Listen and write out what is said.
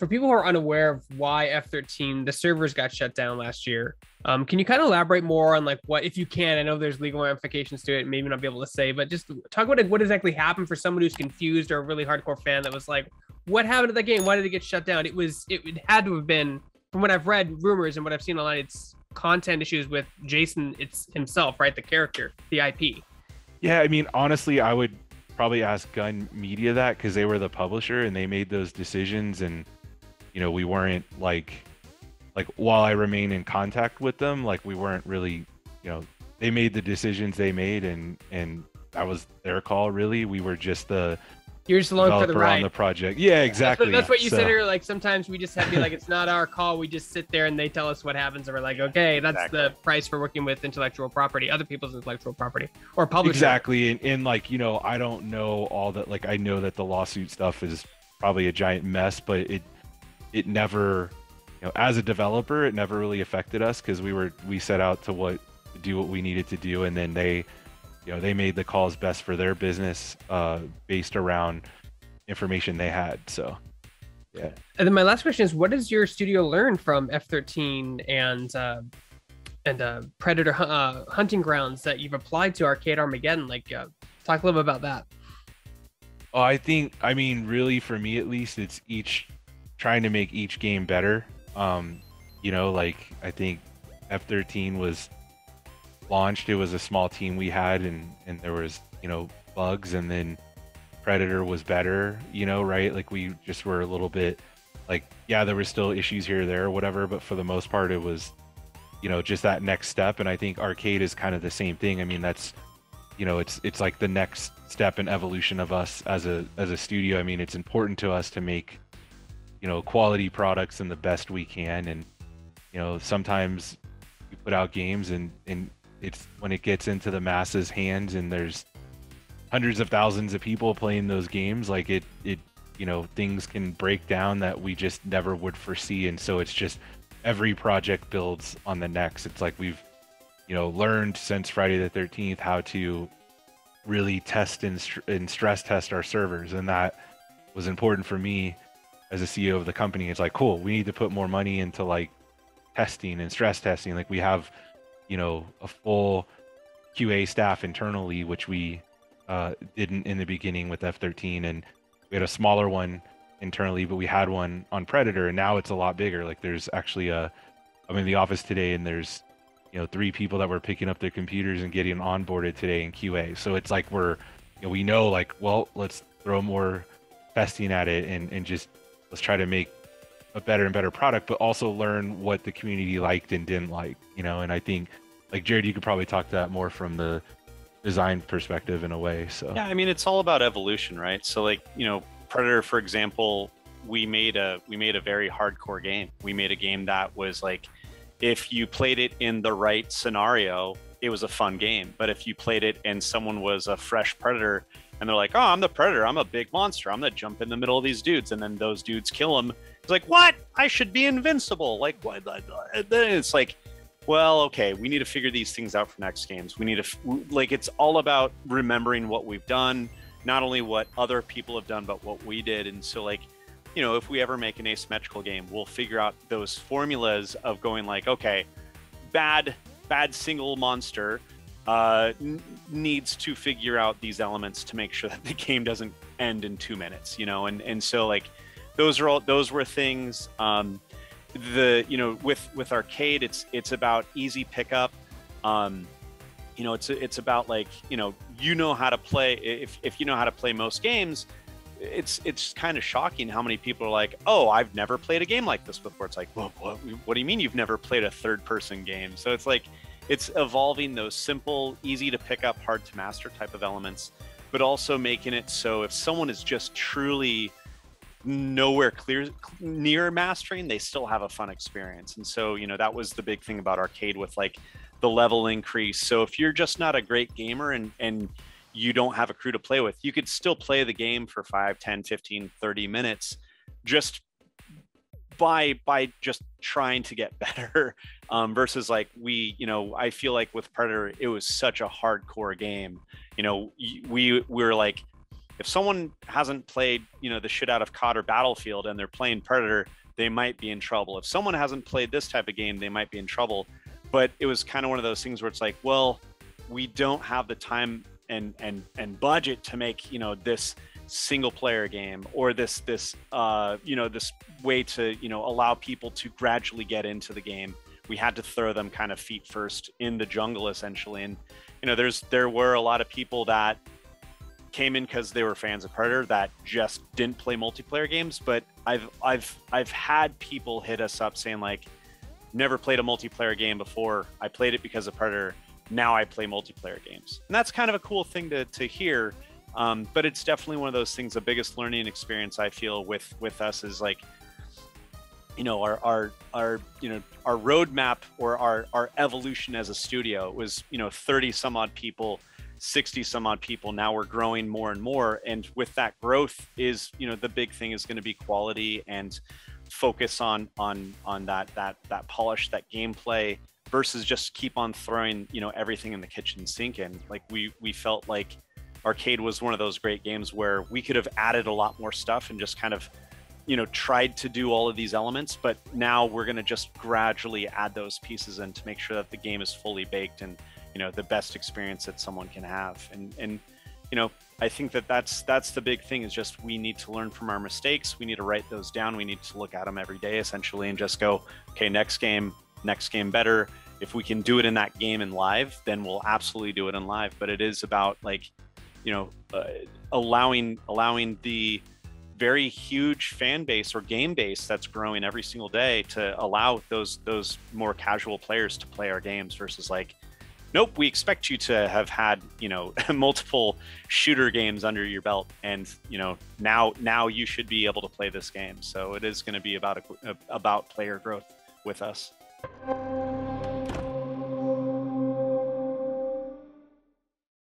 for people who are unaware of why F13 the servers got shut down last year, um, can you kind of elaborate more on like what, if you can? I know there's legal ramifications to it, maybe not be able to say, but just talk about what exactly happened for someone who's confused or a really hardcore fan that was like, what happened to the game? Why did it get shut down? It was it, it had to have been from what I've read rumors and what I've seen online. It's content issues with Jason it's himself, right? The character, the IP. Yeah, I mean, honestly, I would probably ask Gun Media that because they were the publisher and they made those decisions, and you know, we weren't like, like while I remain in contact with them, like we weren't really, you know, they made the decisions they made, and and that was their call. Really, we were just the you're just along for the ride. on the project. Yeah, exactly. That's what, that's what you so. said earlier. Like sometimes we just have to be like, it's not our call. We just sit there and they tell us what happens, and we're like, okay, that's exactly. the price for working with intellectual property, other people's intellectual property, or publishing. Exactly, and, and like you know, I don't know all that. Like I know that the lawsuit stuff is probably a giant mess, but it it never, you know, as a developer, it never really affected us because we were we set out to what do what we needed to do, and then they you know they made the calls best for their business uh, based around information they had so. Yeah. And then my last question is what does your studio learn from f13 and uh, and uh, predator uh, hunting grounds that you've applied to arcade armageddon? Like uh, talk a little bit about that. Oh i think i mean really for me at least it's each trying to make each game better um you know like i think f13 was launched, it was a small team we had, and and there was you know bugs, and then Predator was better, you know, right? Like we just were a little bit like yeah, there were still issues here there or whatever, but for the most part, it was you know just that next step. And I think arcade is kind of the same thing. I mean, that's you know it's it's like the next step in evolution of us as a as a studio. I mean, it's important to us to make you know quality products and the best we can. And you know sometimes we put out games and and it's when it gets into the masses hands and there's hundreds of thousands of people playing those games like it it you know things can break down that we just never would foresee. And so it's just every project builds on the next. It's like we've you know learned since friday the 13th how to really test and, and stress test our servers. And that was important for me as a ceo of the company it's like cool we need to put more money into like testing and stress testing like we have you know a full QA staff internally, which we uh, didn't in the beginning with F13, and we had a smaller one internally, but we had one on Predator, and now it's a lot bigger. Like there's actually a, I'm in the office today, and there's you know three people that were picking up their computers and getting onboarded today in QA. So it's like we're you know, we know like well let's throw more testing at it and and just let's try to make a better and better product, but also learn what the community liked and didn't like, you know. And I think, like Jared, you could probably talk to that more from the design perspective in a way. So yeah, I mean, it's all about evolution, right? So like, you know, Predator, for example, we made a we made a very hardcore game. We made a game that was like, if you played it in the right scenario, it was a fun game. But if you played it and someone was a fresh predator and they're like, "Oh, I'm the predator. I'm a big monster. I'm gonna jump in the middle of these dudes," and then those dudes kill him. It's like, "What? I should be invincible." Like, what? Then it's like, well, okay, we need to figure these things out for next games. We need to like, it's all about remembering what we've done, not only what other people have done, but what we did. And so, like, you know, if we ever make an asymmetrical game, we'll figure out those formulas of going like, okay, bad, bad single monster uh, n- needs to figure out these elements to make sure that the game doesn't end in two minutes, you know, and and so like those are all those were things. Um, the you know with with arcade, it's it's about easy pickup. Um, you know, it's it's about like you know you know how to play if if you know how to play most games. It's it's kind of shocking how many people are like, oh, I've never played a game like this before. It's like, well, what, what do you mean you've never played a third person game? So it's like it's evolving those simple, easy to pick up, hard to master type of elements, but also making it so if someone is just truly nowhere clear near mastering, they still have a fun experience. And so, you know, that was the big thing about arcade with like the level increase. So if you're just not a great gamer and and you don't have a crew to play with, you could still play the game for 5, 10, 15, 30 minutes just by by just trying to get better um, versus like we you know i feel like with predator it was such a hardcore game you know we we were like if someone hasn't played you know the shit out of COD or Battlefield and they're playing Predator, they might be in trouble. If someone hasn't played this type of game, they might be in trouble. But it was kind of one of those things where it's like, well, we don't have the time and and and budget to make you know this single player game or this this uh, you know this way to you know allow people to gradually get into the game. We had to throw them kind of feet first in the jungle essentially. And you know there's there were a lot of people that came in because they were fans of predator that just didn't play multiplayer games. But i've i've i've had people hit us up saying like never played a multiplayer game before. I played it because of predator. Now i play multiplayer games. And that's kind of a cool thing to, to hear um, but it's definitely one of those things. The biggest learning experience I feel with with us is like, you know, our our our you know our roadmap or our our evolution as a studio was you know 30 some odd people. 60 some odd people now we're growing more and more and with that growth is you know the big thing is going to be quality and focus on on on that that that polish that gameplay versus just keep on throwing you know everything in the kitchen sink in like we we felt like arcade was one of those great games where we could have added a lot more stuff and just kind of you know tried to do all of these elements but now we're going to just gradually add those pieces in to make sure that the game is fully baked and you know the best experience that someone can have. And and you know i think that that's that's the big thing is just we need to learn from our mistakes. We need to write those down. We need to look at them every day essentially and just go okay next game next game better. If we can do it in that game in live then we'll absolutely do it in live. But it is about like you know, uh, allowing allowing the very huge fan base or game base that's growing every single day to allow those those more casual players to play our games versus like nope we expect you to have had you know multiple shooter games under your belt and you know now now you should be able to play this game. So it is going to be about a, about player growth with us